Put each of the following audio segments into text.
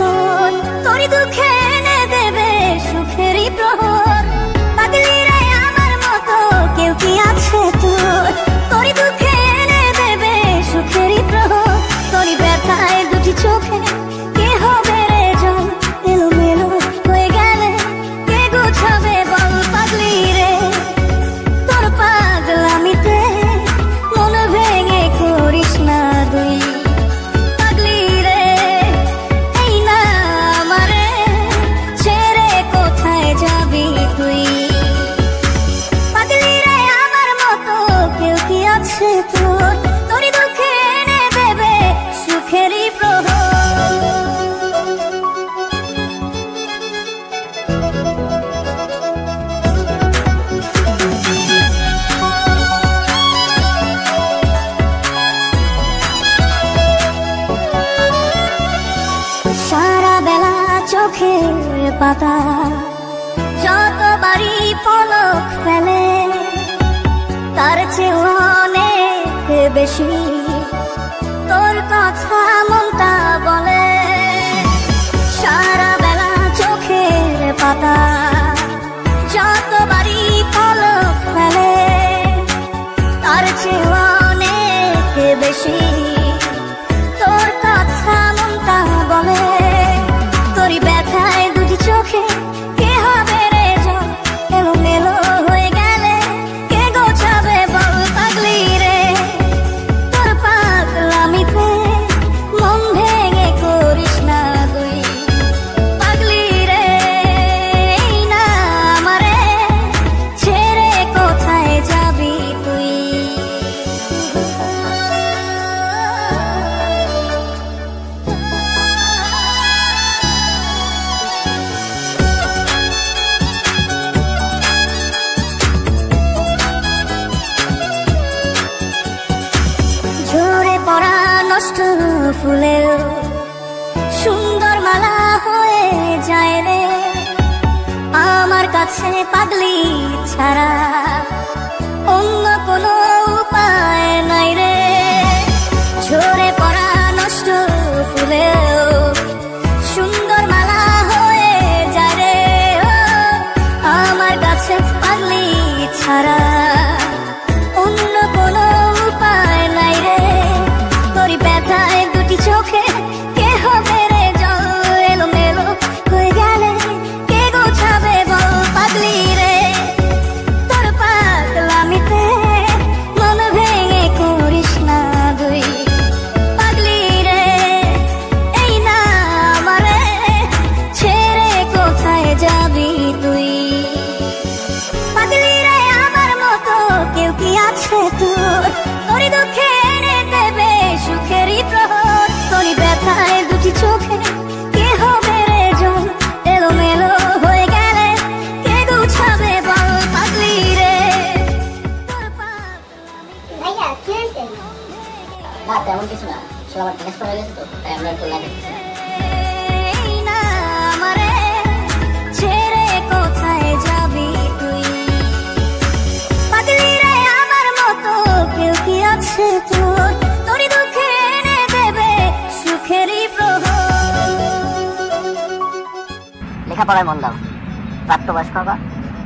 তোর তোর দুঃখে এনে দেবে সুখেরই প্রহর। পাতা যত বাড়ি পলক ফেলে তার চেয়ে অনেক বেশি। তোর কথা মনটা কষ্ট ফুলেও সুন্দর মালা হয়ে যায় রে। আমার কাছে পাগলি ছাড়া তেমন কিছু না। আসলে আমার ট্রান্সফার হয়ে গেছে তো তাই আমরা একটু লাইভ লেখাপড়ায় মন দাও। প্রাপ্তবয়স্ক হবা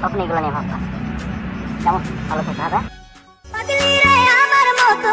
স্বপ্ন এগুলো নিয়ে ভাববা। কেমন? ভালো থেকে হ্যাঁ, হবে আমার মতো